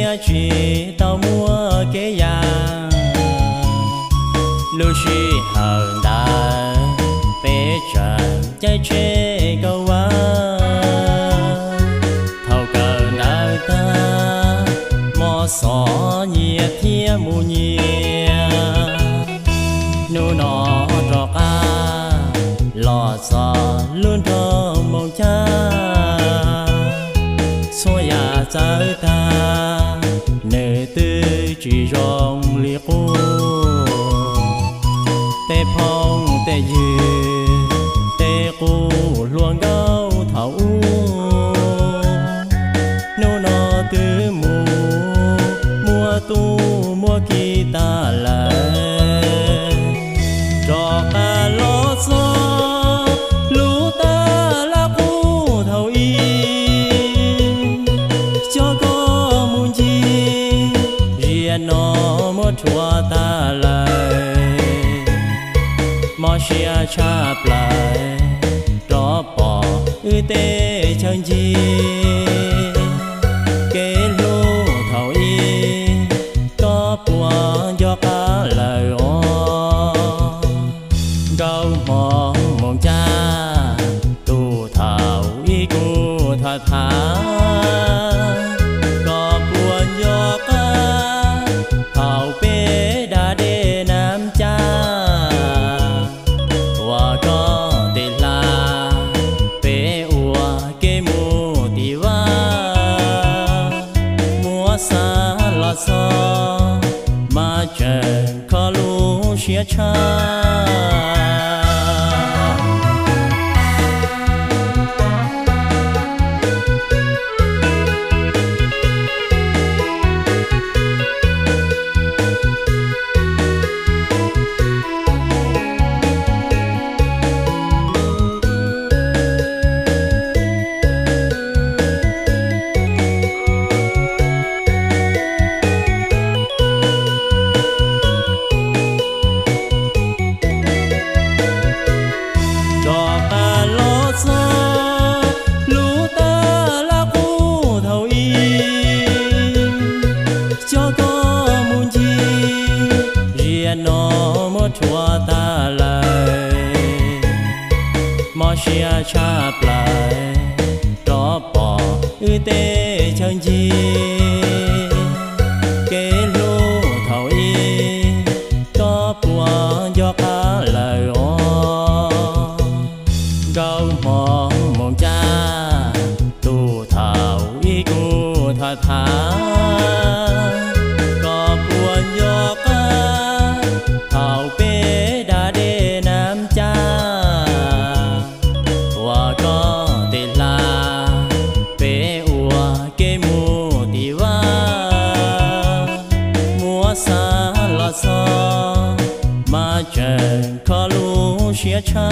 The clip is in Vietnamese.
kia chỉ tao mua kế già lưu suy hờn đã bé trần, trái chê câu quá thầu cờ nợ ta, mò xỏ nhìa thia mù nhìa. Nô nọ trọt ca, lò xò luôn thơ mong cha. Xóa nhà ta chỉ rong li cô tê phong tê dư muốn ta lại. Mò xia cha lại đó bỏ ư tê chân gì, kế lô thảo y có bùa do cá lời ô. Câu mong mong cha tu thảo y cu thà thà chia cha chua ta lại. Mà xia chắp lại đó bỏ ư tê tha. Thà có của do ca, thảo bê đã đê nam cha. Và có tê la bê ua kê mù tì va mua xa lo so mà chẳng có lũ xia cha.